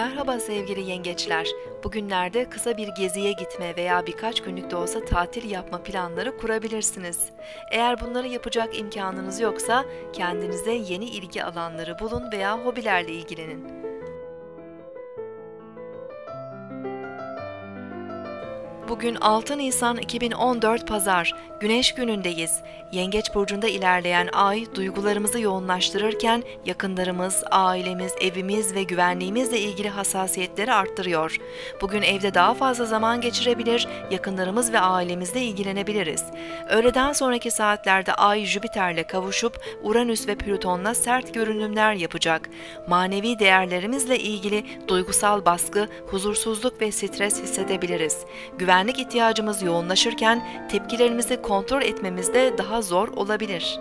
Merhaba sevgili yengeçler. Bugünlerde kısa bir geziye gitme veya birkaç günlük de olsa tatil yapma planları kurabilirsiniz. Eğer bunları yapacak imkanınız yoksa kendinize yeni ilgi alanları bulun veya hobilerle ilgilenin. Bugün 6 Nisan 2014 Pazar, Güneş günündeyiz. Yengeç burcunda ilerleyen ay duygularımızı yoğunlaştırırken yakınlarımız, ailemiz, evimiz ve güvenliğimizle ilgili hassasiyetleri arttırıyor. Bugün evde daha fazla zaman geçirebilir, yakınlarımız ve ailemizle ilgilenebiliriz. Öğleden sonraki saatlerde ay Jüpiter'le kavuşup Uranüs ve Plüton'la sert görünümler yapacak. Manevi değerlerimizle ilgili duygusal baskı, huzursuzluk ve stres hissedebiliriz. Güvenlik ihtiyacımız yoğunlaşırken tepkilerimizi kontrol etmemiz de daha zor olabilir.